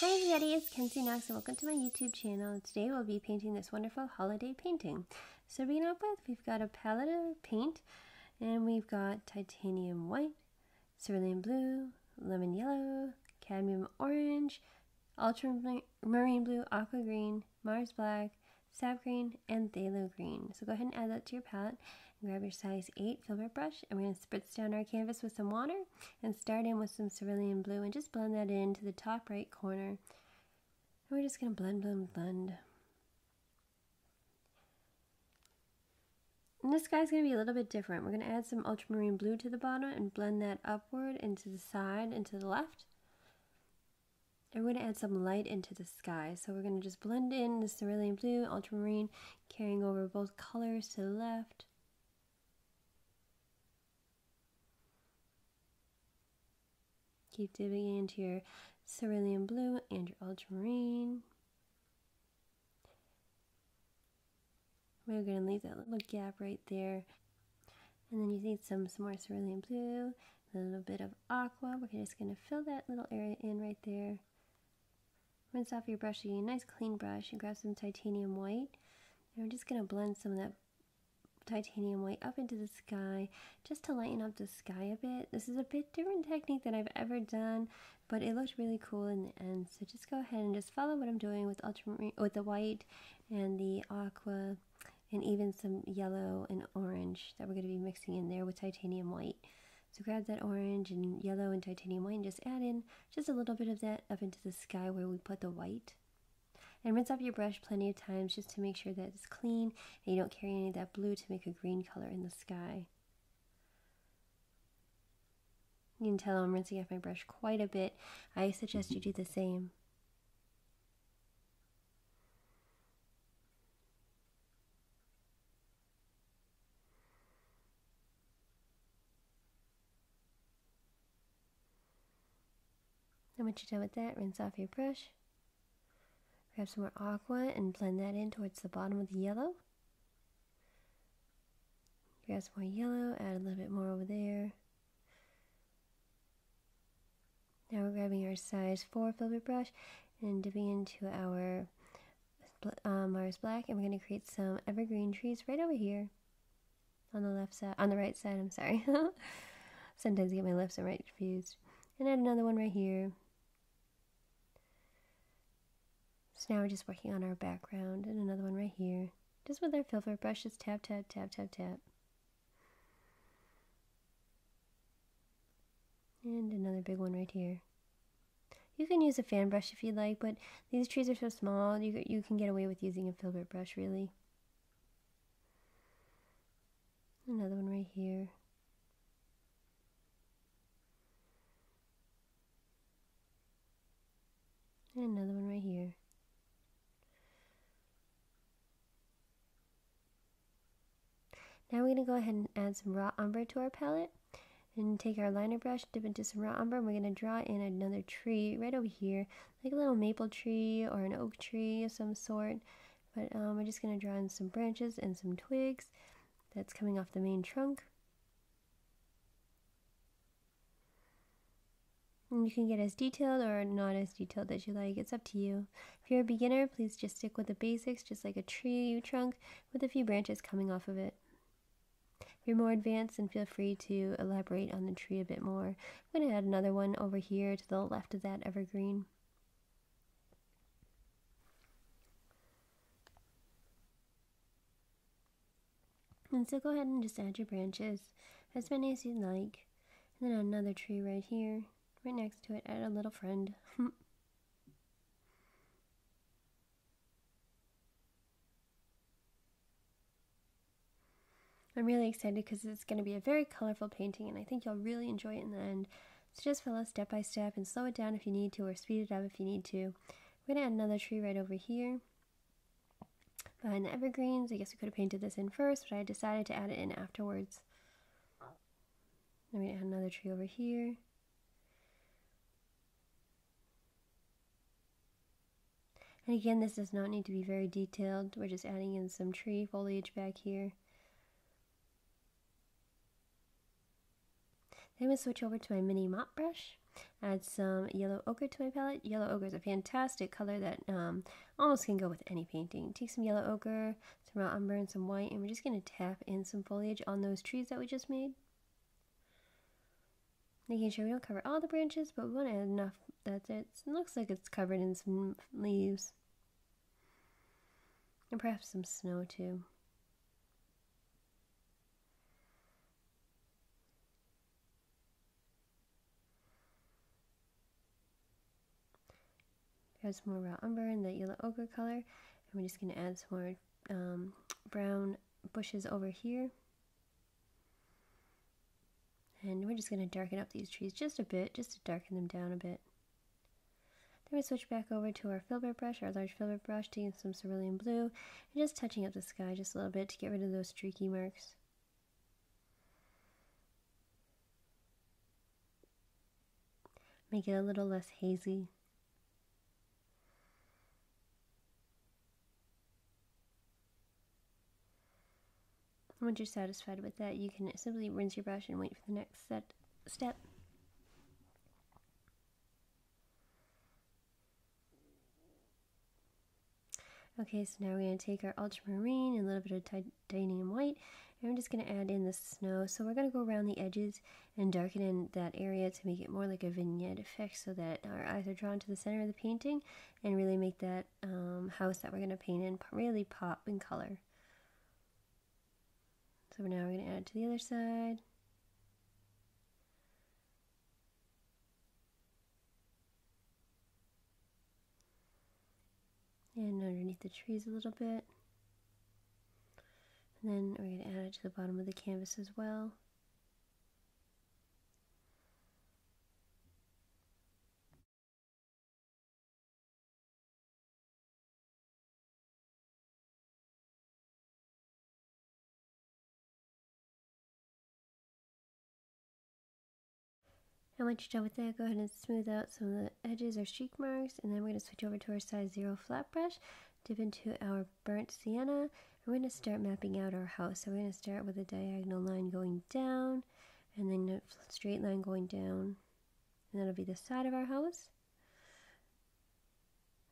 Hi everybody, it's Kenzy Knox and welcome to my YouTube channel. Today we'll be painting this wonderful holiday painting. So to begin off with, we've got a palette of paint and we've got titanium white, cerulean blue, lemon yellow, cadmium orange, ultramarine blue, aqua green, Mars black, sap green, and phthalo green. So go ahead and add that to your palette grab your size 8 filbert brush and we're going to spritz down our canvas with some water and start in with some cerulean blue and just blend that into the top right corner. And we're just going to blend, blend, blend. And this guy's going to be a little bit different. We're going to add some ultramarine blue to the bottom and blend that upward into the side and to the left. And we're going to add some light into the sky. So we're going to just blend in the cerulean blue, ultramarine, carrying over both colors to the left. Keep dipping into your cerulean blue and your ultramarine. We're going to leave that little gap right there. And then you need some, some more cerulean blue, a little bit of aqua. We're just going to fill that little area in right there. Rinse off your brush, a nice clean brush, and grab some titanium white. And we're just going to blend some of that titanium white up into the sky just to lighten up the sky a bit. This is a bit different technique than I've ever done, but it looked really cool in the end. So just go ahead and just follow what I'm doing with ultramarine, with the white and the aqua and even some yellow and orange that we're going to be mixing in there with titanium white. So grab that orange and yellow and titanium white and just add in just a little bit of that up into the sky where we put the white. And rinse off your brush plenty of times just to make sure that it's clean and you don't carry any of that blue to make a green color in the sky. You can tell I'm rinsing off my brush quite a bit. I suggest you do the same. And once you're done with that, rinse off your brush. Grab some more aqua and blend that in towards the bottom of the yellow. Grab some more yellow, add a little bit more over there. Now we're grabbing our size 4 filbert brush and dipping into our uh, Mars Black and we're going to create some evergreen trees right over here on the left side, on the right side, I'm sorry. Sometimes I get my left and right confused. And add another one right here. So now we're just working on our background and another one right here. Just with our filbert brush, just tap, tap, tap, tap, tap. And another big one right here. You can use a fan brush if you'd like, but these trees are so small, you, you can get away with using a filbert brush, really. Another one right here. And another one right here. Now we're going to go ahead and add some raw umber to our palette and take our liner brush, dip into some raw umber, and we're going to draw in another tree right over here, like a little maple tree or an oak tree of some sort. But um, we're just going to draw in some branches and some twigs that's coming off the main trunk. And you can get as detailed or not as detailed as you like. It's up to you. If you're a beginner, please just stick with the basics, just like a tree trunk with a few branches coming off of it. You're more advanced, then feel free to elaborate on the tree a bit more. I'm going to add another one over here to the left of that evergreen. And so go ahead and just add your branches as many as you'd like. And then another tree right here, right next to it, add a little friend. I'm really excited because it's going to be a very colorful painting and I think you'll really enjoy it in the end. So just follow step by step and slow it down if you need to or speed it up if you need to. We're going to add another tree right over here. Behind the evergreens, I guess we could have painted this in first, but I decided to add it in afterwards. I'm going to add another tree over here. And again, this does not need to be very detailed. We're just adding in some tree foliage back here. Then we switch over to my mini mop brush add some yellow ochre to my palette. Yellow ochre is a fantastic color that um, almost can go with any painting. Take some yellow ochre, some raw umber, and some white, and we're just going to tap in some foliage on those trees that we just made. Making sure we don't cover all the branches, but we want to add enough that it looks like it's covered in some leaves. And perhaps some snow too. Add some more raw umber and that yellow ochre color. And we're just going to add some more um, brown bushes over here. And we're just going to darken up these trees just a bit, just to darken them down a bit. Then we switch back over to our filbert brush, our large filbert brush, taking some cerulean blue, and just touching up the sky just a little bit to get rid of those streaky marks. Make it a little less hazy. Once you're satisfied with that, you can simply rinse your brush and wait for the next set, step. Okay, so now we're going to take our ultramarine and a little bit of titanium white, and we're just going to add in the snow. So we're going to go around the edges and darken in that area to make it more like a vignette effect so that our eyes are drawn to the center of the painting and really make that um, house that we're going to paint in really pop in color. So now we're going to add it to the other side. And underneath the trees a little bit. And then we're going to add it to the bottom of the canvas as well. And once you're done with that, go ahead and smooth out some of the edges or streak marks. And then we're going to switch over to our size 0 flat brush, dip into our burnt sienna, we're going to start mapping out our house. So we're going to start with a diagonal line going down, and then a straight line going down. And that'll be the side of our house.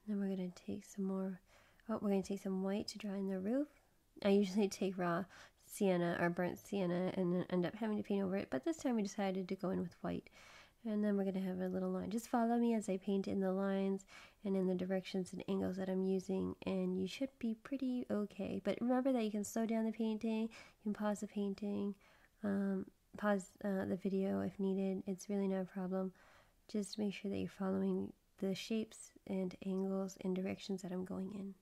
And then we're going to take some more, oh, we're going to take some white to draw in the roof. I usually take raw sienna or burnt sienna and then end up having to paint over it, but this time we decided to go in with white and then we're going to have a little line. Just follow me as I paint in the lines and in the directions and angles that I'm using and you should be pretty okay. But remember that you can slow down the painting, you can pause the painting, um, pause uh, the video if needed. It's really not a problem. Just make sure that you're following the shapes and angles and directions that I'm going in.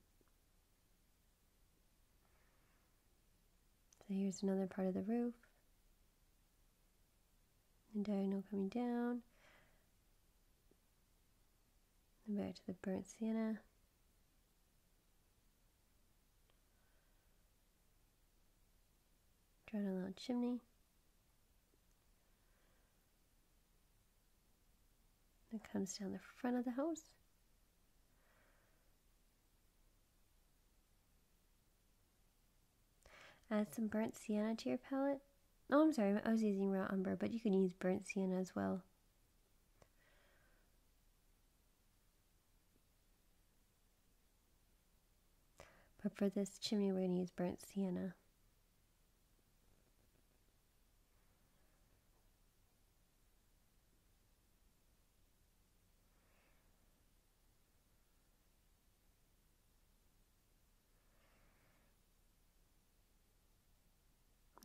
So here's another part of the roof and diagonal coming down, and back to the burnt sienna. Drawing a little chimney. That comes down the front of the house. Add some burnt sienna to your palette. Oh, I'm sorry, I was using raw umber, but you can use burnt sienna as well. But for this chimney, we're going to use burnt sienna.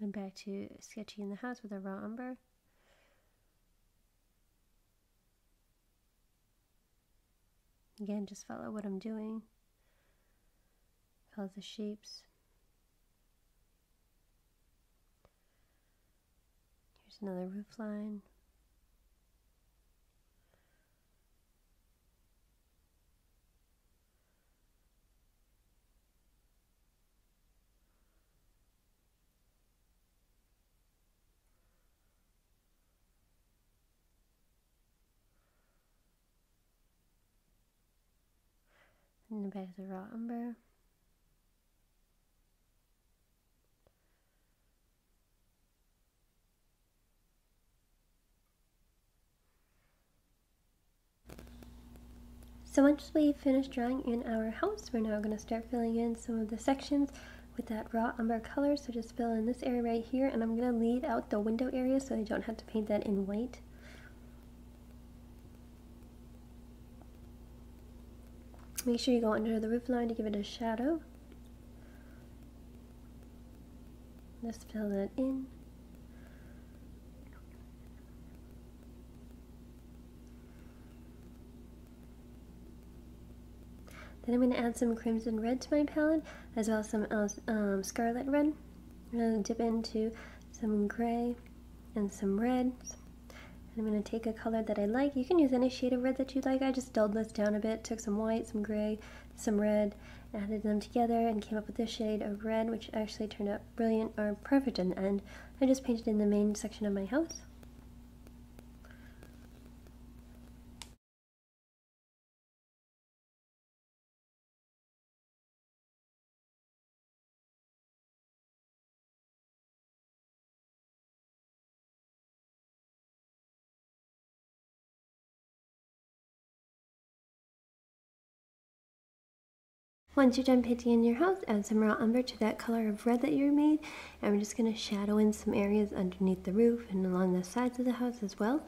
And back to sketching in the house with a raw umber. Again, just follow what I'm doing. Follow the shapes. Here's another roof line. And the back of the raw umber. So once we finish drawing in our house, we're now going to start filling in some of the sections with that raw umber color. So just fill in this area right here, and I'm going to leave out the window area so I don't have to paint that in white. Make sure you go under the roof line to give it a shadow. Just fill that in. Then I'm going to add some crimson red to my palette, as well as some um, scarlet red. I'm going to dip into some gray and some red. I'm going to take a color that I like. You can use any shade of red that you like. I just dulled this down a bit, took some white, some gray, some red, added them together and came up with this shade of red, which actually turned out brilliant or perfect in the end. I just painted in the main section of my house. Once you're done painting in your house, add some raw umber to that color of red that you made. And we're just going to shadow in some areas underneath the roof and along the sides of the house as well.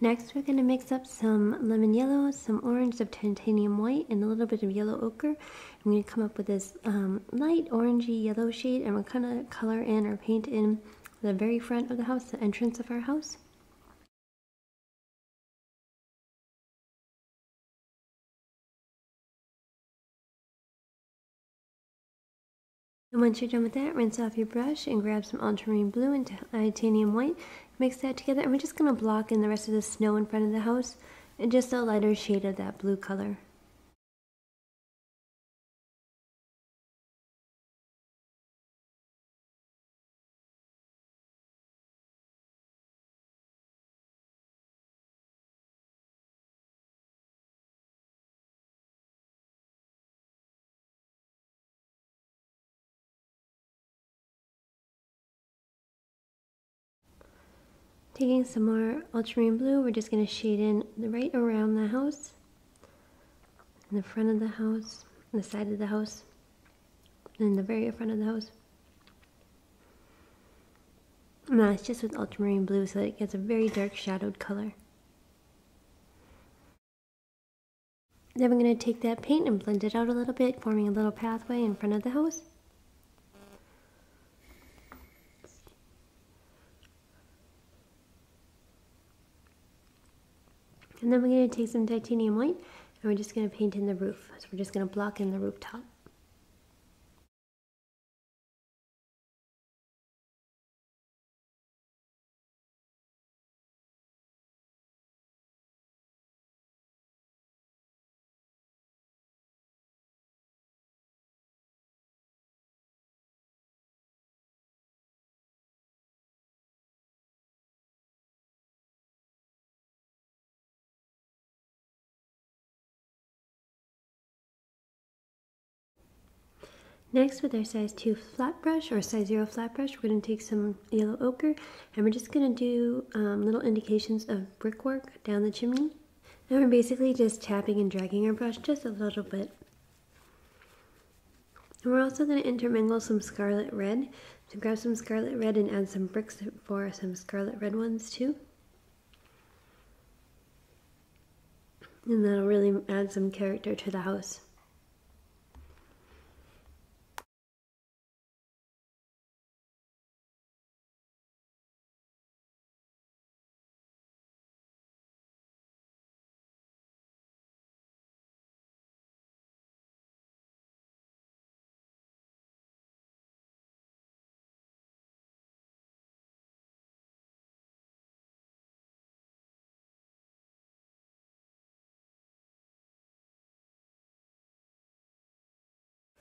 Next, we're going to mix up some lemon yellow, some orange, some titanium white, and a little bit of yellow ochre. I'm going to come up with this um, light orangey yellow shade, and we're going to color in or paint in the very front of the house, the entrance of our house. And once you're done with that, rinse off your brush and grab some ultramarine blue and titanium white. Mix that together and we're just going to block in the rest of the snow in front of the house and just a lighter shade of that blue color. Taking some more ultramarine blue, we're just going to shade in the right around the house, in the front of the house, the side of the house, and the very front of the house. No, it's just with ultramarine blue so it gets a very dark shadowed color. Then we're going to take that paint and blend it out a little bit, forming a little pathway in front of the house. And then we're going to take some titanium white and we're just going to paint in the roof. So we're just going to block in the rooftop. Next, with our size 2 flat brush or size 0 flat brush, we're going to take some yellow ochre and we're just going to do um, little indications of brickwork down the chimney. And we're basically just tapping and dragging our brush just a little bit. And we're also going to intermingle some scarlet red. So grab some scarlet red and add some bricks for some scarlet red ones too. And that'll really add some character to the house.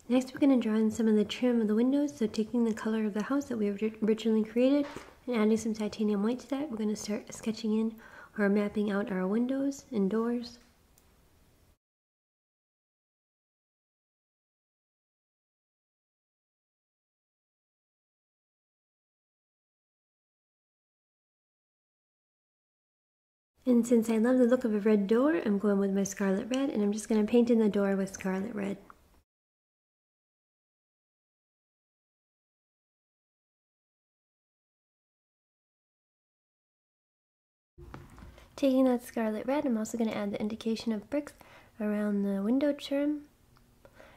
Next we're going to draw in some of the trim of the windows, so taking the color of the house that we originally created and adding some titanium white to that, we're going to start sketching in or mapping out our windows and doors. And since I love the look of a red door, I'm going with my scarlet red and I'm just going to paint in the door with scarlet red. Taking that scarlet red, I'm also going to add the indication of bricks around the window trim.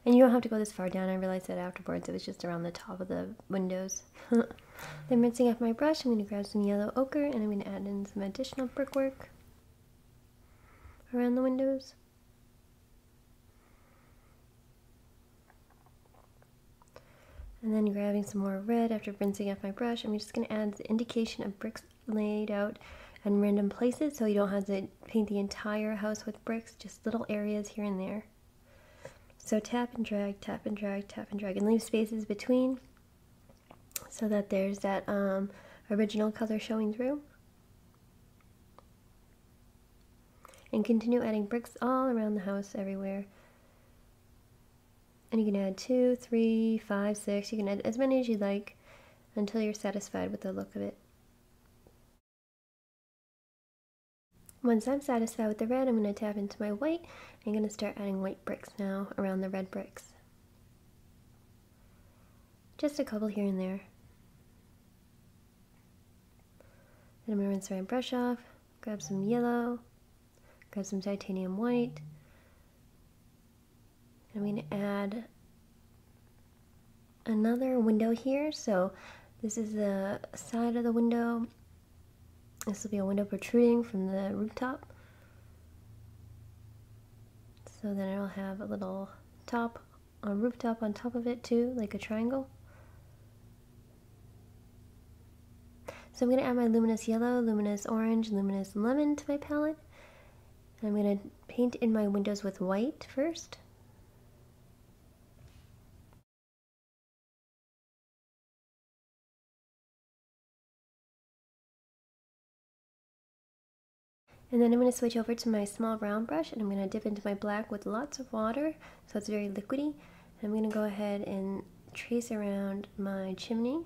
And you don't have to go this far down. I realized that afterwards it was just around the top of the windows. then rinsing off my brush, I'm going to grab some yellow ochre and I'm going to add in some additional brickwork around the windows. And then grabbing some more red after rinsing off my brush, I'm just going to add the indication of bricks laid out in random places so you don't have to paint the entire house with bricks, just little areas here and there. So tap and drag, tap and drag, tap and drag, and leave spaces between so that there's that um, original color showing through. And continue adding bricks all around the house everywhere. And you can add two, three, five, six. You can add as many as you like until you're satisfied with the look of it. Once I'm satisfied with the red, I'm going to tap into my white. I'm going to start adding white bricks now around the red bricks. Just a couple here and there. Then I'm going to rinse my brush off, grab some yellow, grab some titanium white. I'm going to add another window here. So this is the side of the window this will be a window protruding from the rooftop. So then it'll have a little top, a rooftop on top of it too, like a triangle. So I'm going to add my luminous yellow, luminous orange, luminous lemon to my palette. And I'm going to paint in my windows with white first. And then I'm going to switch over to my small round brush and I'm going to dip into my black with lots of water so it's very liquidy. And I'm going to go ahead and trace around my chimney,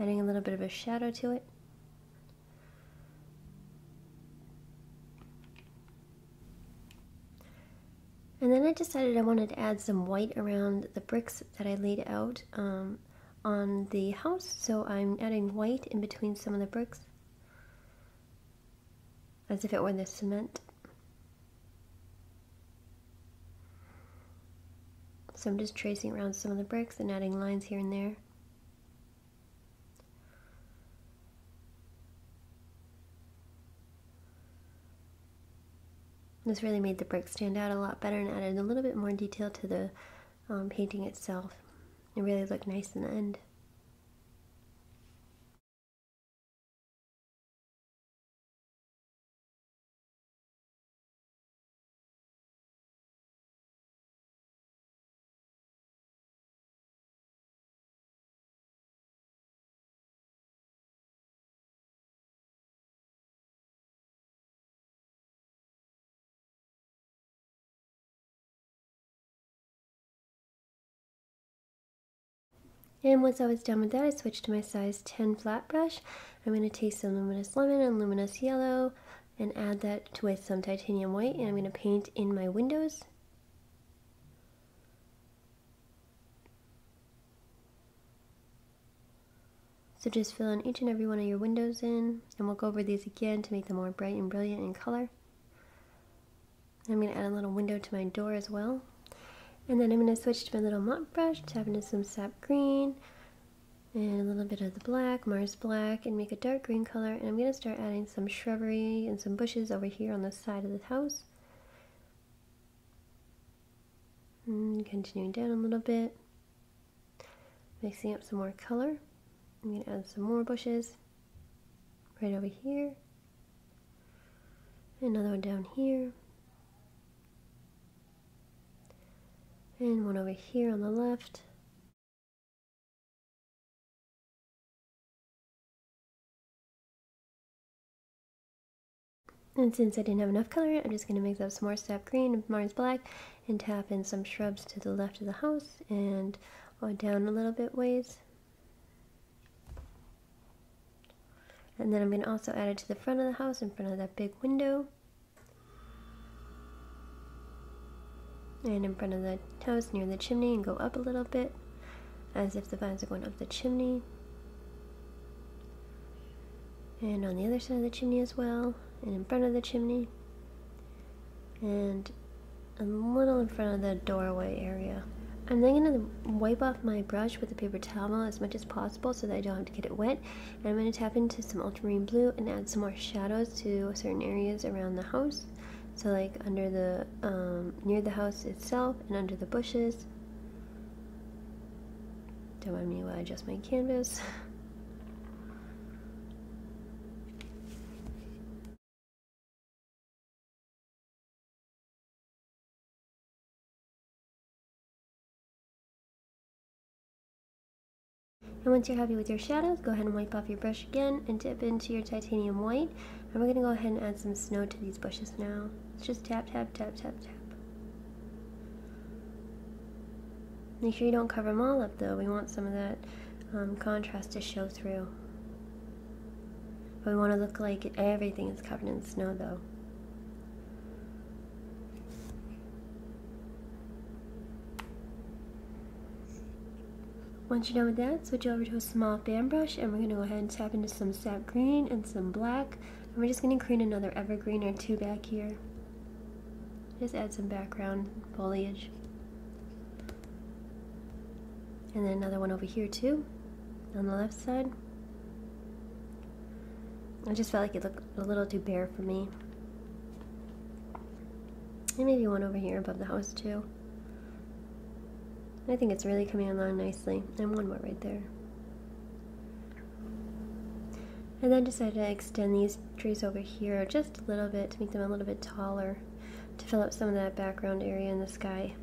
adding a little bit of a shadow to it. And then I decided I wanted to add some white around the bricks that I laid out um, on the house. So I'm adding white in between some of the bricks as if it were the cement. So I'm just tracing around some of the bricks and adding lines here and there. This really made the brick stand out a lot better and added a little bit more detail to the um, painting itself. It really looked nice in the end. And once I was done with that, I switched to my size 10 flat brush. I'm going to take some luminous lemon and luminous yellow and add that to with some titanium white and I'm going to paint in my windows. So just fill in each and every one of your windows in and we'll go over these again to make them more bright and brilliant in color. I'm going to add a little window to my door as well. And then I'm going to switch to my little mop brush, tap into some sap green and a little bit of the black, Mars black, and make a dark green color. And I'm going to start adding some shrubbery and some bushes over here on the side of the house. And continuing down a little bit, mixing up some more color. I'm going to add some more bushes right over here. Another one down here. And one over here on the left. And since I didn't have enough color, I'm just going to mix up some more sap green and Mars black and tap in some shrubs to the left of the house and down a little bit ways. And then I'm going to also add it to the front of the house in front of that big window. And in front of the house near the chimney and go up a little bit as if the vines are going up the chimney. And on the other side of the chimney as well, and in front of the chimney. And a little in front of the doorway area. I'm then going to wipe off my brush with a paper towel as much as possible so that I don't have to get it wet. And I'm going to tap into some ultramarine blue and add some more shadows to certain areas around the house. So like under the, um, near the house itself and under the bushes. Don't mind me while I adjust my canvas. And once you're happy with your shadows, go ahead and wipe off your brush again and dip into your titanium white. And we're going to go ahead and add some snow to these bushes now. Just tap, tap, tap, tap, tap. Make sure you don't cover them all up though. We want some of that um, contrast to show through. But we want to look like everything is covered in snow though. Once you're done with that, switch over to a small fan brush and we're going to go ahead and tap into some sap green and some black. And we're just going to create another evergreen or two back here. Just add some background foliage. And then another one over here too, on the left side. I just felt like it looked a little too bare for me. And maybe one over here above the house too. I think it's really coming along nicely. And one more right there. I then decided to extend these trees over here just a little bit to make them a little bit taller to fill up some of that background area in the sky.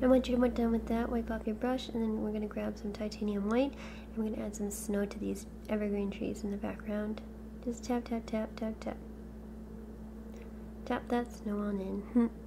And once you're done with that, wipe off your brush and then we're going to grab some titanium white and we're going to add some snow to these evergreen trees in the background. Just tap, tap, tap, tap, tap. Tap that snow on in.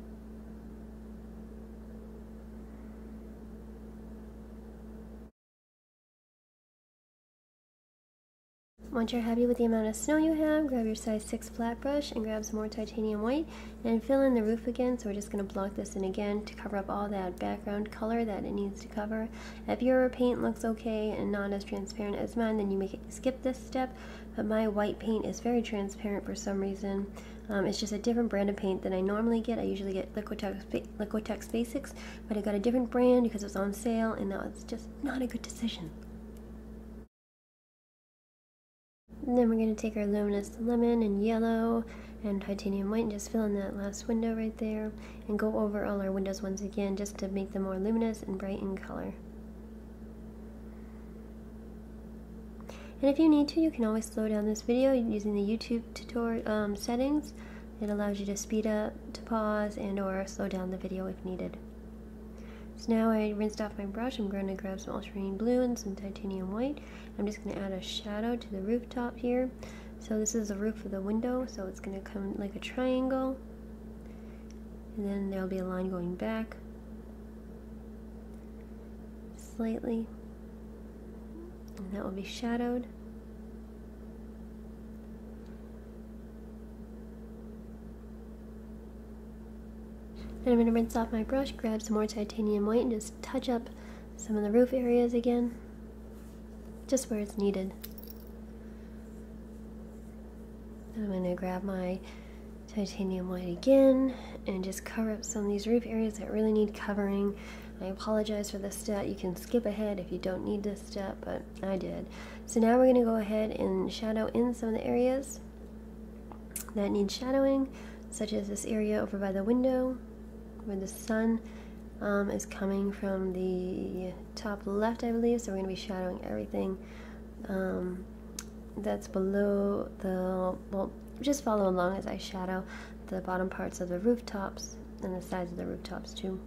Once you're happy with the amount of snow you have, grab your size 6 flat brush and grab some more titanium white and fill in the roof again. So we're just going to block this in again to cover up all that background color that it needs to cover. If your paint looks okay and not as transparent as mine, then you may skip this step. But my white paint is very transparent for some reason. Um, it's just a different brand of paint than I normally get. I usually get Liquitex, Liquitex Basics, but I got a different brand because it was on sale and that was just not a good decision. And then we're going to take our luminous lemon and yellow and titanium white and just fill in that last window right there and go over all our windows once again just to make them more luminous and bright in color. And if you need to, you can always slow down this video using the YouTube tutorial um, settings. It allows you to speed up, to pause, and or slow down the video if needed. So now I rinsed off my brush, I'm going to grab some ultramarine blue and some titanium white. I'm just going to add a shadow to the rooftop here. So this is the roof of the window, so it's going to come like a triangle. And then there'll be a line going back slightly. And that will be shadowed. And I'm going to rinse off my brush, grab some more titanium white, and just touch up some of the roof areas again, just where it's needed. I'm going to grab my titanium white again and just cover up some of these roof areas that really need covering. I apologize for this step. You can skip ahead if you don't need this step, but I did. So now we're going to go ahead and shadow in some of the areas that need shadowing, such as this area over by the window, where the sun um, is coming from the top left, I believe. So we're going to be shadowing everything um, that's below the, well, just follow along as I shadow the bottom parts of the rooftops and the sides of the rooftops too.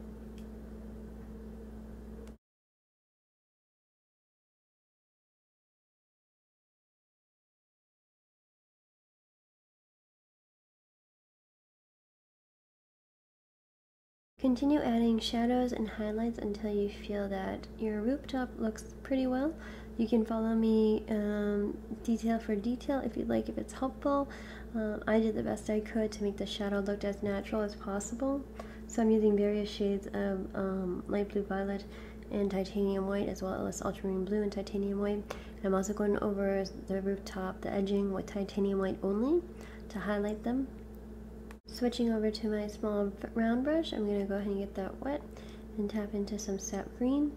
Continue adding shadows and highlights until you feel that your rooftop looks pretty well. You can follow me um, detail for detail if you'd like, if it's helpful. Uh, I did the best I could to make the shadow look as natural as possible. So I'm using various shades of um, light blue violet and titanium white as well as ultramarine blue and titanium white. I'm also going over the rooftop, the edging with titanium white only to highlight them. Switching over to my small round brush, I'm going to go ahead and get that wet and tap into some sap green.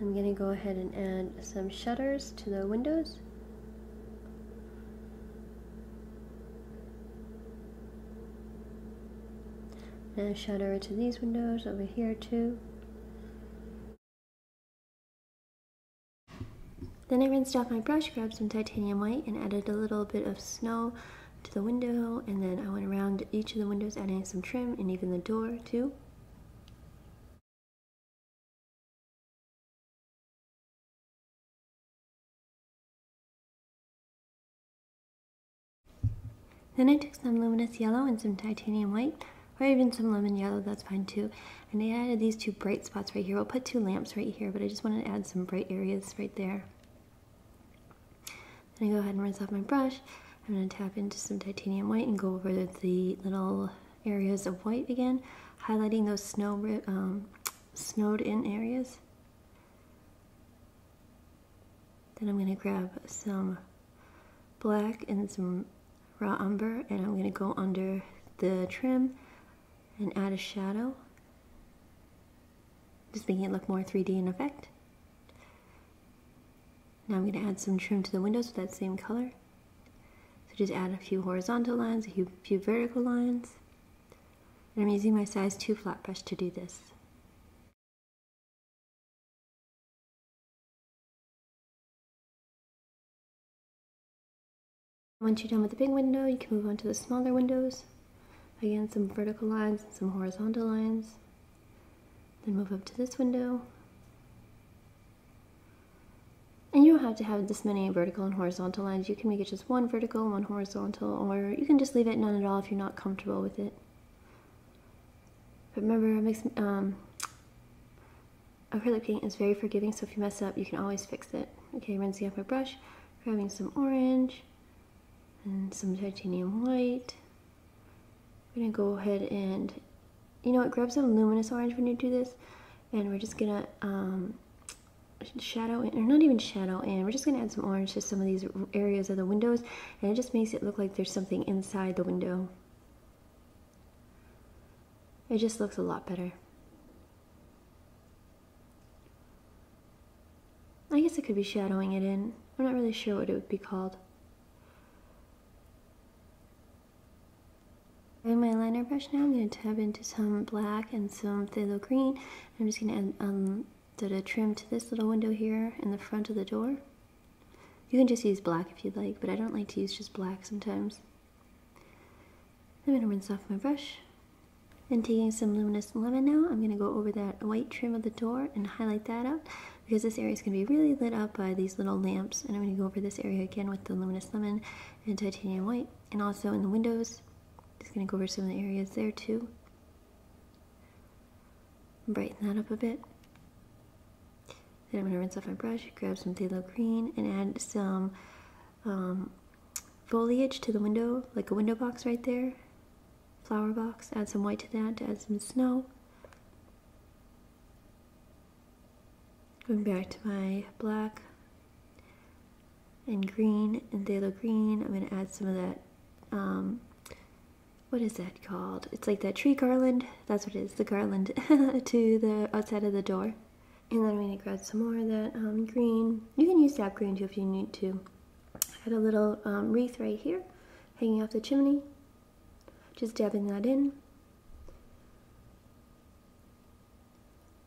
I'm going to go ahead and add some shutters to the windows. And a shutter to these windows over here too. Then I rinsed off my brush, grabbed some titanium white, and added a little bit of snow to the window. And then I went around each of the windows, adding some trim, and even the door too. Then I took some luminous yellow and some titanium white, or even some lemon yellow, that's fine too. And I added these two bright spots right here. We'll put two lamps right here, but I just wanted to add some bright areas right there. Then I go ahead and rinse off my brush. I'm going to tap into some titanium white and go over the little areas of white again, highlighting those snow um, snowed in areas. Then I'm going to grab some black and some raw umber and I'm going to go under the trim and add a shadow just making it look more 3D in effect. Now I'm going to add some trim to the windows with that same color. Just add a few horizontal lines, a few, few vertical lines. And I'm using my size 2 flat brush to do this. Once you're done with the big window, you can move on to the smaller windows. Again, some vertical lines and some horizontal lines. Then move up to this window. And you don't have to have this many vertical and horizontal lines. You can make it just one vertical, one horizontal, or you can just leave it none at all if you're not comfortable with it. But remember, mix, um, acrylic paint is very forgiving, so if you mess up, you can always fix it. Okay, rinsing off my brush, grabbing some orange, and some titanium white. We're gonna go ahead and, you know what, grab some luminous orange when you do this, and we're just gonna um, shadow in, or not even shadow in, we're just gonna add some orange to some of these areas of the windows, and it just makes it look like there's something inside the window. It just looks a lot better. I guess it could be shadowing it in. I'm not really sure what it would be called. With my liner brush now, I'm going to tap into some black and some phthalo green. I'm just going to add um, a trim to this little window here in the front of the door. You can just use black if you'd like, but I don't like to use just black sometimes. I'm going to rinse off my brush. And taking some luminous lemon now, I'm going to go over that white trim of the door and highlight that out because this area is going to be really lit up by these little lamps. And I'm going to go over this area again with the luminous lemon and titanium white. And also in the windows, just going to go over some of the areas there too. Brighten that up a bit. Then I'm going to rinse off my brush, grab some phthalo green, and add some um, foliage to the window, like a window box right there. Flower box. Add some white to that to add some snow. Going back to my black and green and phthalo green, I'm going to add some of that um, what is that called? It's like that tree garland. That's what it is, the garland to the outside of the door. And then I'm going to grab some more of that um, green. You can use sap green too if you need to. I had a little um, wreath right here hanging off the chimney. Just dabbing that in.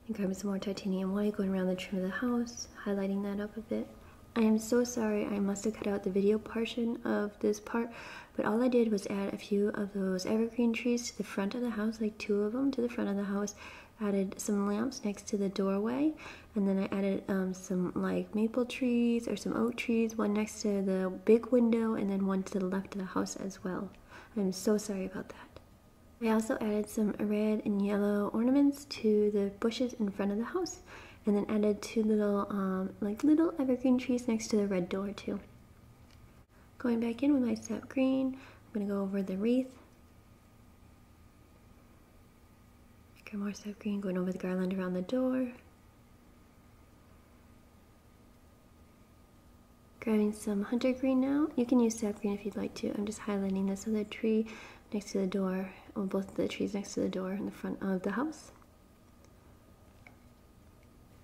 And grabbing some more titanium white, going around the trim of the house, highlighting that up a bit. I am so sorry I must have cut out the video portion of this part, but all I did was add a few of those evergreen trees to the front of the house, like two of them to the front of the house, added some lamps next to the doorway, and then I added um, some like maple trees or some oak trees, one next to the big window, and then one to the left of the house as well. I'm so sorry about that. I also added some red and yellow ornaments to the bushes in front of the house and then added two little um, like little evergreen trees next to the red door too. Going back in with my sap green, I'm going to go over the wreath. More sap green, going over the garland around the door. Grabbing some hunter green now. You can use sap green if you'd like to. I'm just highlighting this other tree next to the door, or both of the trees next to the door in the front of the house.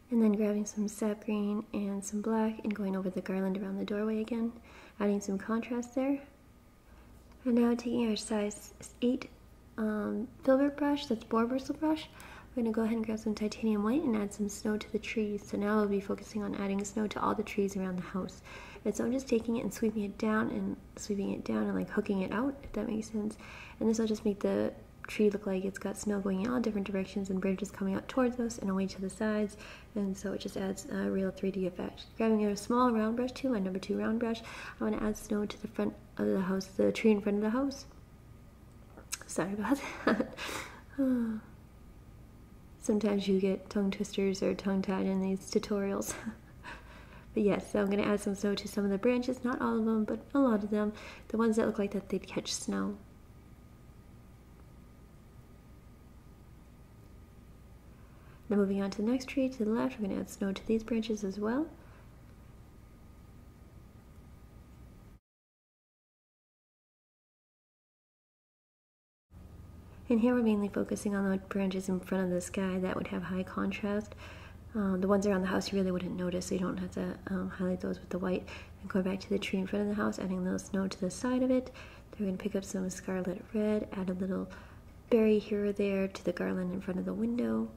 And then grabbing some sap green and some black and going over the garland around the doorway again, adding some contrast there. And now taking our size 8 um, filbert brush, that's boar bristle brush, we're going to go ahead and grab some titanium white and add some snow to the trees. So now we'll be focusing on adding snow to all the trees around the house. And so I'm just taking it and sweeping it down and sweeping it down and like hooking it out, if that makes sense. And this will just make the tree look like it's got snow going in all different directions and branches coming out towards us and away to the sides and so it just adds a real 3D effect. Grabbing a small round brush too, my number two round brush, I want to add snow to the front of the house, the tree in front of the house. Sorry about that. Uh, sometimes you get tongue twisters or tongue tied in these tutorials. but yes, so I'm going to add some snow to some of the branches, not all of them, but a lot of them, the ones that look like that they'd catch snow. Now moving on to the next tree to the left, we're going to add snow to these branches as well. And here we're mainly focusing on the branches in front of the sky that would have high contrast. Um, the ones around the house you really wouldn't notice, so you don't have to um, highlight those with the white. And going back to the tree in front of the house, adding a little snow to the side of it. Then we're going to pick up some scarlet red, add a little berry here or there to the garland in front of the window.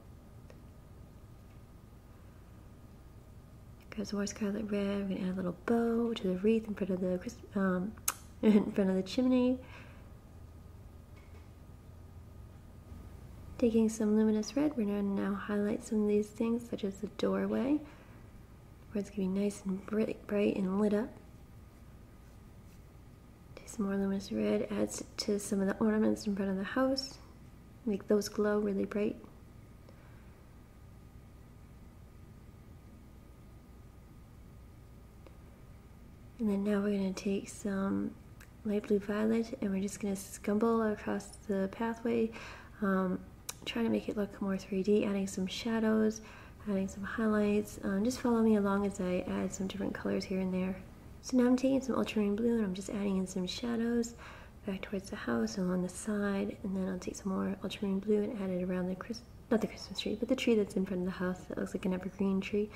Grab some more scarlet red. We're going to add a little bow to the wreath in front of the um, in front of the chimney. Taking some luminous red, we're going to now highlight some of these things, such as the doorway, where it's going to be nice and bright, and lit up. Take some more luminous red, adds to some of the ornaments in front of the house, make those glow really bright. And then now we're going to take some light blue violet and we're just going to scumble across the pathway um, trying to make it look more 3D, adding some shadows, adding some highlights. Um, just follow me along as I add some different colors here and there. So now I'm taking some ultramarine blue and I'm just adding in some shadows back towards the house along the side and then I'll take some more ultramarine blue and add it around the Christmas, not the Christmas tree, but the tree that's in front of the house that looks like an evergreen tree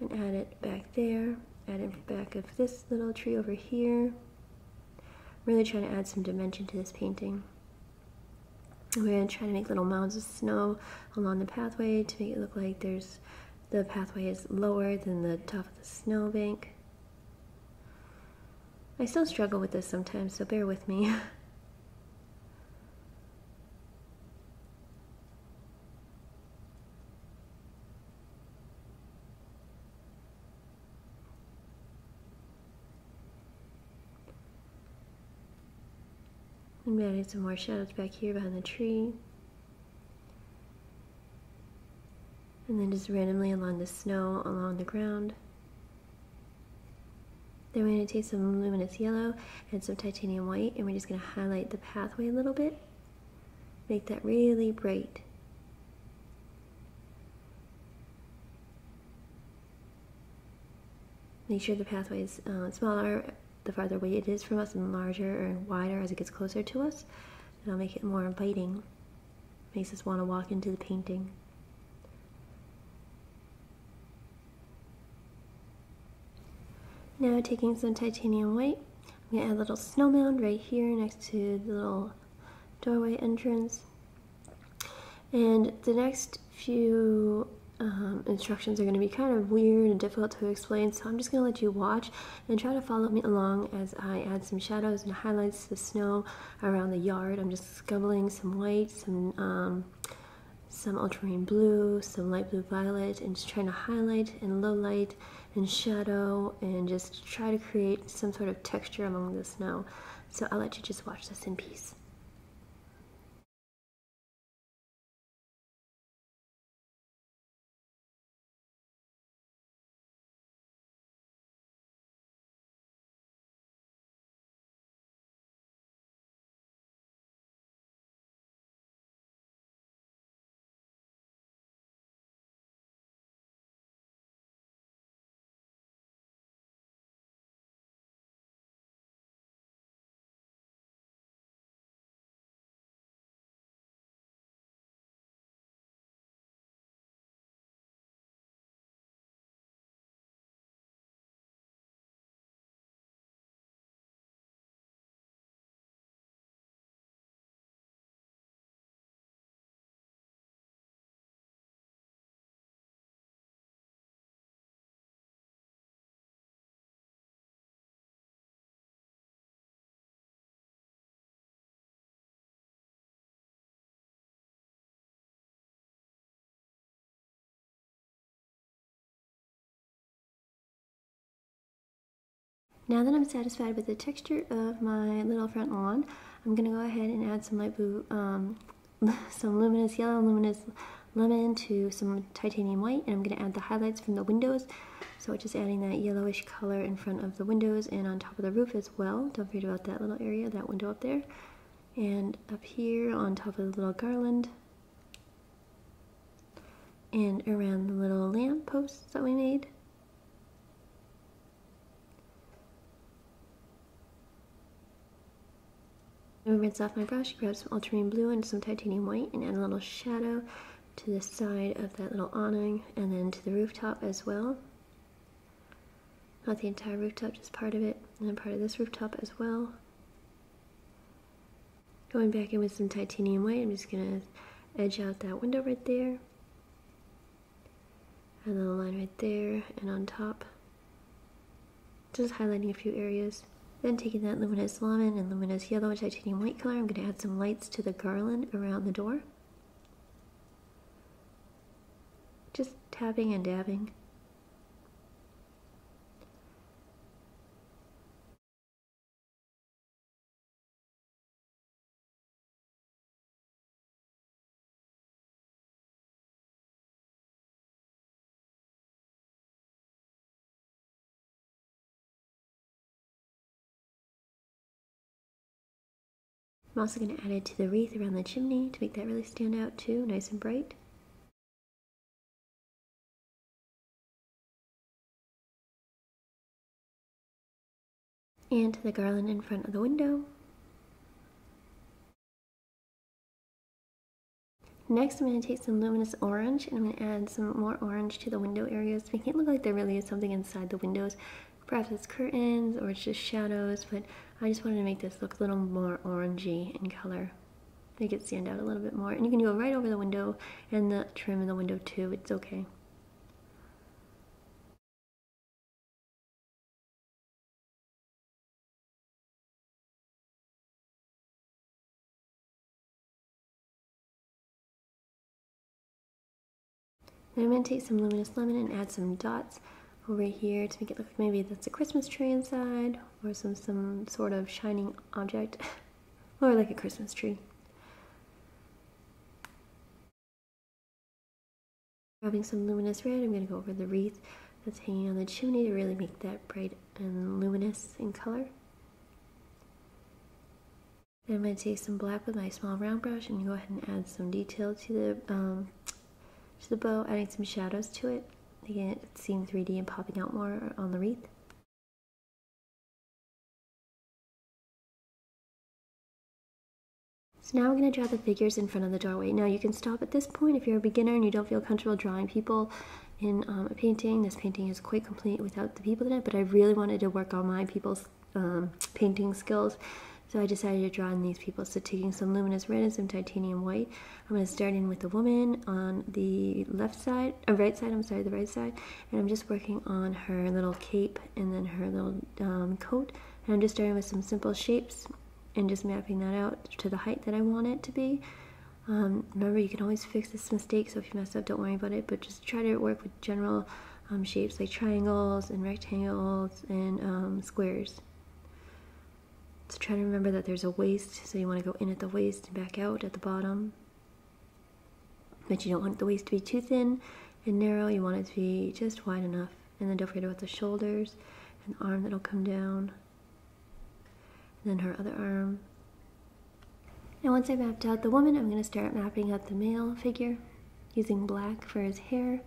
and add it back there, add it back of this little tree over here. really trying to add some dimension to this painting. We're going to try to make little mounds of snow along the pathway to make it look like there's the pathway is lower than the top of the snowbank. I still struggle with this sometimes, so bear with me. I'm adding some more shadows back here behind the tree. And then just randomly along the snow along the ground. Then we're going to take some luminous yellow and some titanium white and we're just going to highlight the pathway a little bit. Make that really bright. Make sure the pathway is uh, smaller the farther away it is from us and larger and wider as it gets closer to us. I'll make it more inviting. Makes us want to walk into the painting. Now taking some titanium white, I'm going to add a little snow mound right here next to the little doorway entrance. And the next few um, instructions are going to be kind of weird and difficult to explain, so I'm just going to let you watch and try to follow me along as I add some shadows and highlights to the snow around the yard. I'm just scumbling some white, some um, some ultramarine blue, some light blue violet, and just trying to highlight and low light and shadow and just try to create some sort of texture among the snow. So I'll let you just watch this in peace. Now that I'm satisfied with the texture of my little front lawn, I'm going to go ahead and add some light blue, um, some luminous yellow, luminous lemon to some titanium white, and I'm going to add the highlights from the windows. So just adding that yellowish color in front of the windows and on top of the roof as well. Don't forget about that little area, that window up there. And up here on top of the little garland. And around the little lamp posts that we made. To rinse off my brush, grab some ultramarine blue and some titanium white and add a little shadow to the side of that little awning and then to the rooftop as well. Not the entire rooftop, just part of it, and then part of this rooftop as well. Going back in with some titanium white, I'm just to edge out that window right there. And then a line right there and on top. Just highlighting a few areas. Then taking that luminous lemon and luminous yellow and titanium white color, I'm going to add some lights to the garland around the door. Just tapping and dabbing. I'm also going to add it to the wreath around the chimney to make that really stand out too, nice and bright. And to the garland in front of the window. Next, I'm going to take some luminous orange and I'm going to add some more orange to the window areas, making it look like there really is something inside the windows. Perhaps it's curtains or it's just shadows, but I just wanted to make this look a little more orangey in color. Make it stand out a little bit more. And you can do it right over the window and the trim in the window too. It's okay. And I'm going to take some luminous lemon and add some dots over here to make it look like maybe that's a Christmas tree inside or some, some sort of shining object or like a Christmas tree. Grabbing some luminous red, I'm going to go over the wreath that's hanging on the chimney to really make that bright and luminous in color. Then I'm going to take some black with my small round brush and go ahead and add some detail to the um, to the bow, adding some shadows to it, making it seem 3D and popping out more on the wreath. So now we're going to draw the figures in front of the doorway. Now you can stop at this point if you're a beginner and you don't feel comfortable drawing people in um, a painting. This painting is quite complete without the people in it, but I really wanted to work on my people's um, painting skills. So I decided to draw in these people. So taking some luminous red and some titanium white. I'm going to start in with the woman on the left side, uh, right side, I'm sorry, the right side. And I'm just working on her little cape and then her little um, coat. And I'm just starting with some simple shapes and just mapping that out to the height that I want it to be. Um, remember, you can always fix this mistake, so if you mess up, don't worry about it, but just try to work with general um, shapes like triangles and rectangles and um, squares. So try to remember that there's a waist, so you want to go in at the waist and back out at the bottom. But you don't want the waist to be too thin and narrow, you want it to be just wide enough. And then don't forget about the shoulders and the arm that'll come down. And then her other arm. And once I've mapped out the woman, I'm going to start mapping out the male figure using black for his hair.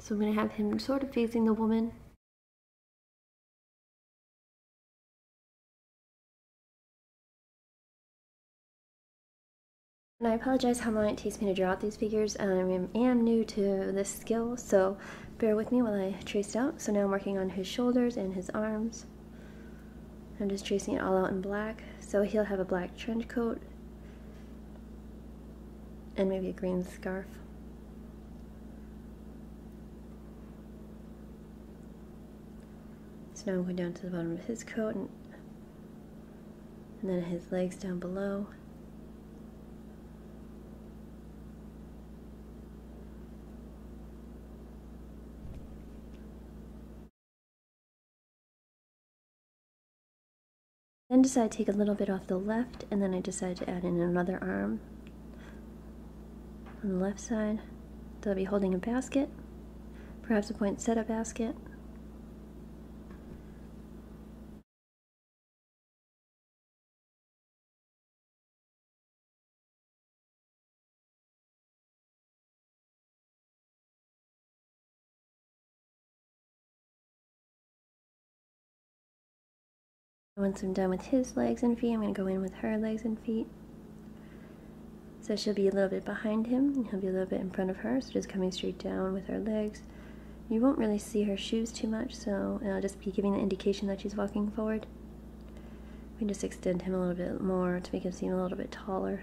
So I'm going to have him sort of facing the woman And I apologize how long it takes me to draw out these figures. Um, I am new to this skill, so bear with me while I trace out. So now I'm working on his shoulders and his arms. I'm just tracing it all out in black. So he'll have a black trench coat and maybe a green scarf. So now I'm going down to the bottom of his coat and, and then his legs down below. Then decide to take a little bit off the left, and then I decide to add in another arm on the left side. So I'll be holding a basket, perhaps a point poinsettia basket. Once I'm done with his legs and feet, I'm going to go in with her legs and feet. So she'll be a little bit behind him, and he'll be a little bit in front of her, so just coming straight down with her legs. You won't really see her shoes too much, so I'll just be giving the indication that she's walking forward. We just extend him a little bit more to make him seem a little bit taller.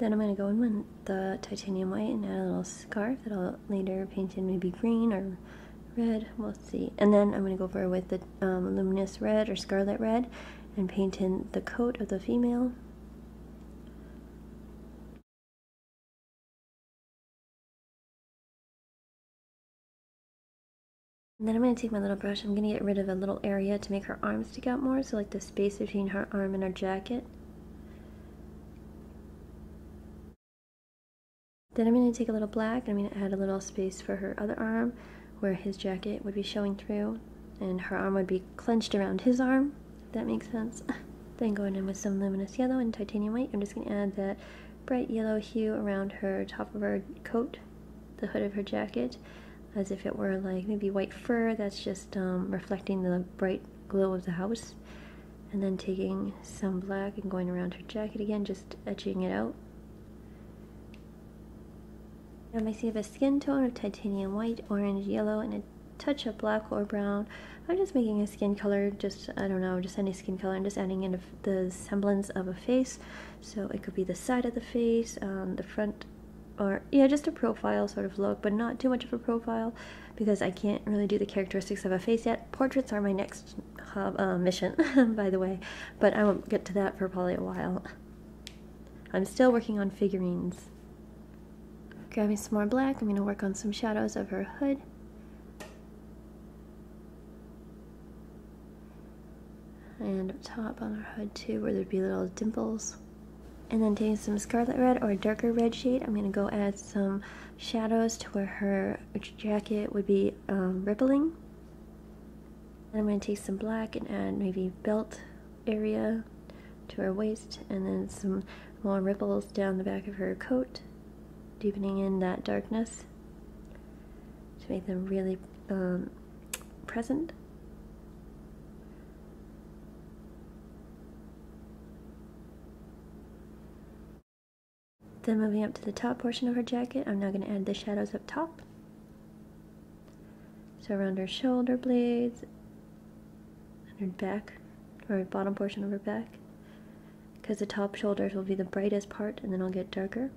Then I'm going to go in with the titanium white and add a little scarf that I'll later paint in maybe green or red, we'll see. And then I'm going to go over with the um, luminous red or scarlet red and paint in the coat of the female. And then I'm going to take my little brush, I'm going to get rid of a little area to make her arms stick out more, so like the space between her arm and her jacket. Then I'm going to take a little black and I'm going to add a little space for her other arm where his jacket would be showing through and her arm would be clenched around his arm, if that makes sense. then going in with some luminous yellow and titanium white, I'm just going to add that bright yellow hue around her top of her coat, the hood of her jacket, as if it were like maybe white fur that's just um, reflecting the bright glow of the house. And then taking some black and going around her jacket again, just etching it out um, I see a skin tone of titanium white, orange, yellow, and a touch of black or brown. I'm just making a skin color, just, I don't know, just any skin color. I'm just adding in the semblance of a face. So it could be the side of the face, um, the front, or, yeah, just a profile sort of look, but not too much of a profile because I can't really do the characteristics of a face yet. Portraits are my next uh, mission, by the way, but I won't get to that for probably a while. I'm still working on figurines. Grabbing some more black, I'm going to work on some shadows of her hood. And up top on her hood too, where there'd be little dimples. And then taking some scarlet red or a darker red shade, I'm going to go add some shadows to where her jacket would be um, rippling. And I'm going to take some black and add maybe belt area to her waist and then some more ripples down the back of her coat deepening in that darkness to make them really um, present. Then moving up to the top portion of her jacket, I'm now going to add the shadows up top. So around her shoulder blades, and her back, or bottom portion of her back. Because the top shoulders will be the brightest part and then I'll get darker.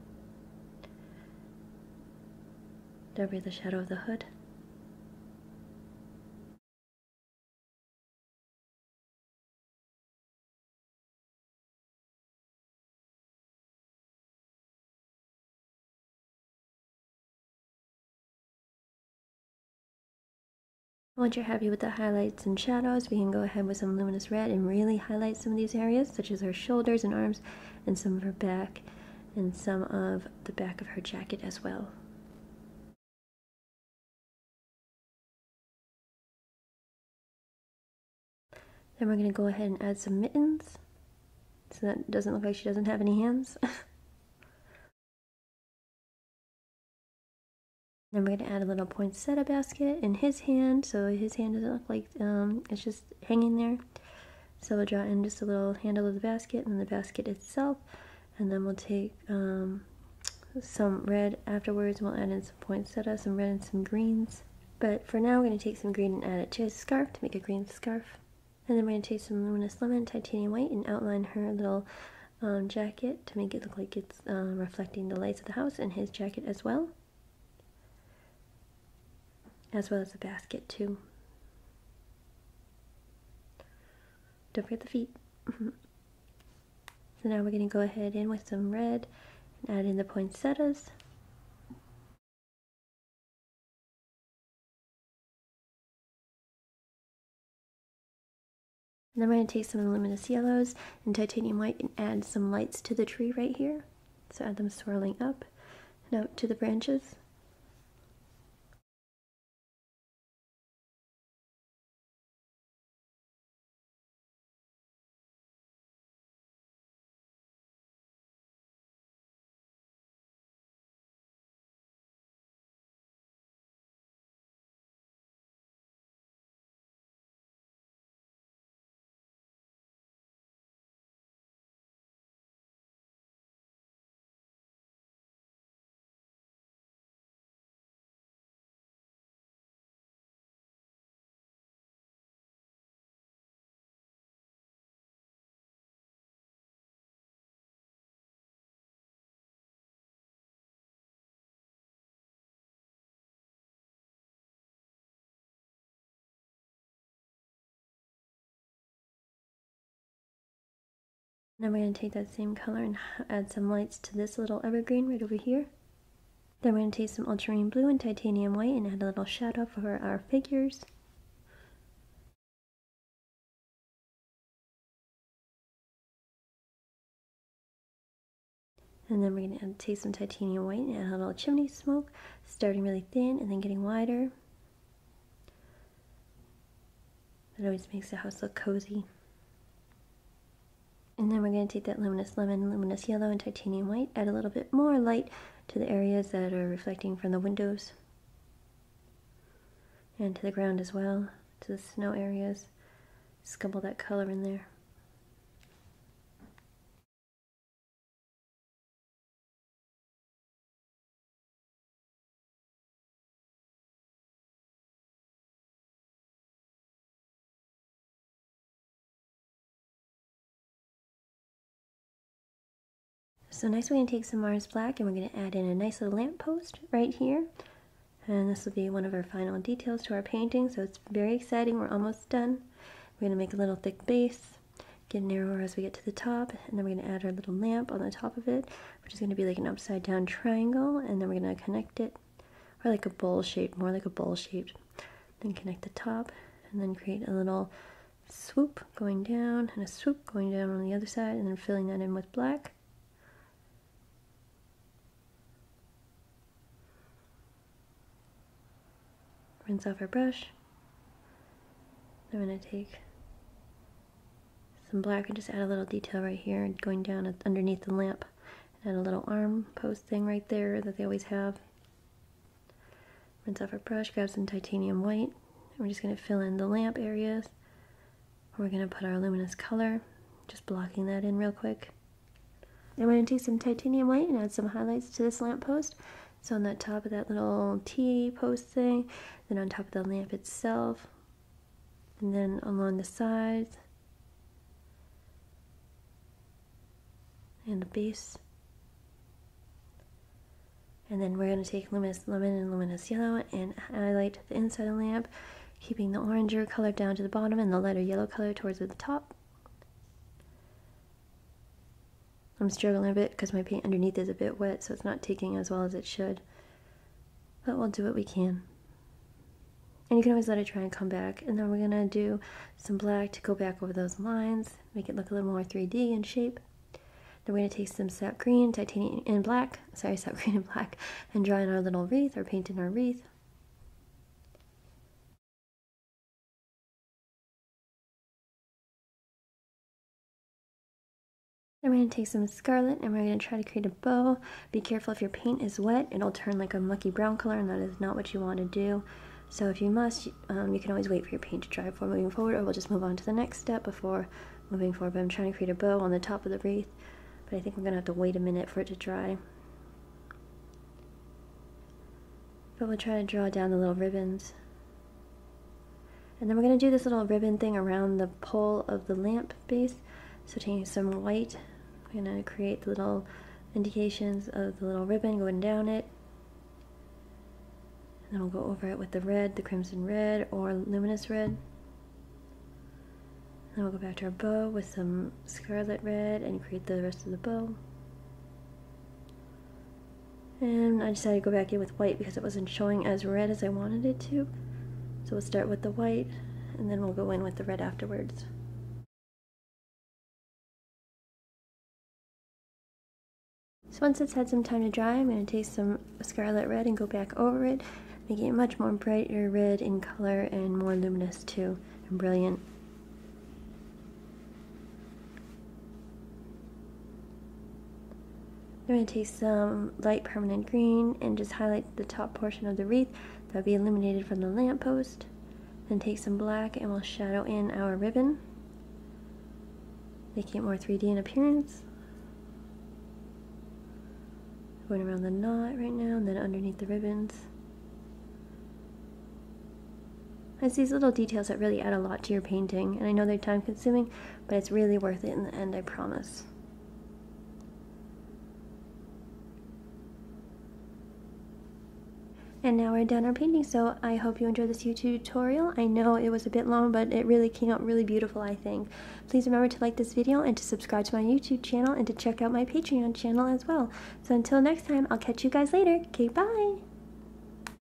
There be the shadow of the hood. Once you're happy with the highlights and shadows, we can go ahead with some luminous red and really highlight some of these areas, such as her shoulders and arms, and some of her back, and some of the back of her jacket as well. We're going to go ahead and add some mittens. So that doesn't look like she doesn't have any hands. then we're going to add a little poinsettia basket in his hand. So his hand doesn't look like um, it's just hanging there. So we'll draw in just a little handle of the basket and the basket itself. And then we'll take um, some red afterwards. We'll add in some poinsettia, some red and some greens. But for now, we're going to take some green and add it to his scarf to make a green scarf. And then we're going to take some luminous lemon, titanium white, and outline her little um, jacket to make it look like it's um, reflecting the lights of the house and his jacket as well. As well as the basket too. Don't forget the feet. so now we're going to go ahead in with some red and Add in the poinsettias. And then I'm going to take some luminous yellows and titanium white and add some lights to the tree right here. So add them swirling up and out to the branches. Now we're going to take that same color and add some lights to this little evergreen right over here. Then we're going to take some ultramarine blue and titanium white and add a little shadow for our figures. And then we're going to take some titanium white and add a little chimney smoke, starting really thin and then getting wider. It always makes the house look cozy. And then we're going to take that luminous lemon, luminous yellow, and titanium white, add a little bit more light to the areas that are reflecting from the windows. And to the ground as well, to the snow areas. Scumble that color in there. So next we're going to take some Mars Black and we're going to add in a nice little lamp post right here. And this will be one of our final details to our painting, so it's very exciting. We're almost done. We're going to make a little thick base, get narrower as we get to the top, and then we're going to add our little lamp on the top of it, which is going to be like an upside down triangle, and then we're going to connect it, or like a bowl shape, more like a bowl shaped. Then connect the top, and then create a little swoop going down, and a swoop going down on the other side, and then filling that in with black. Rinse off our brush. I'm going to take some black and just add a little detail right here and going down underneath the lamp. And add a little arm post thing right there that they always have. Rinse off our brush, grab some titanium white. And we're just going to fill in the lamp areas. We're going to put our luminous color, just blocking that in real quick. We're going to take some titanium white and add some highlights to this lamp post. So on the top of that little T post thing, then on top of the lamp itself, and then along the sides, and the base. And then we're going to take luminous lemon and luminous yellow and highlight the inside of the lamp, keeping the oranger color down to the bottom and the lighter yellow color towards the top. I'm struggling a bit because my paint underneath is a bit wet, so it's not taking as well as it should. But we'll do what we can. And you can always let it try and come back. And then we're going to do some black to go back over those lines, make it look a little more 3D in shape. Then we're going to take some sap green, titanium, and black, sorry, sap green and black, and draw in our little wreath or paint in our wreath. We're going to take some scarlet and we're going to try to create a bow. Be careful if your paint is wet, it'll turn like a mucky brown color and that is not what you want to do. So if you must, um, you can always wait for your paint to dry before moving forward or we'll just move on to the next step before moving forward. But I'm trying to create a bow on the top of the wreath, but I think we're going to have to wait a minute for it to dry. But we'll try to draw down the little ribbons. And then we're going to do this little ribbon thing around the pole of the lamp base. So taking some white I'm going to create the little indications of the little ribbon going down it. And then we'll go over it with the red, the crimson red, or luminous red. Then we'll go back to our bow with some scarlet red and create the rest of the bow. And I decided to go back in with white because it wasn't showing as red as I wanted it to. So we'll start with the white and then we'll go in with the red afterwards. So once it's had some time to dry, I'm going to take some Scarlet Red and go back over it, making it much more brighter red in color and more luminous too, and brilliant. I'm going to take some light permanent green and just highlight the top portion of the wreath that will be illuminated from the lamppost. Then take some black and we'll shadow in our ribbon, making it more 3D in appearance. Going around the knot right now and then underneath the ribbons. It's these little details that really add a lot to your painting, and I know they're time consuming, but it's really worth it in the end, I promise. And now we're done our painting, so I hope you enjoyed this YouTube tutorial. I know it was a bit long, but it really came out really beautiful, I think. Please remember to like this video and to subscribe to my YouTube channel and to check out my Patreon channel as well. So until next time, I'll catch you guys later. Okay, bye!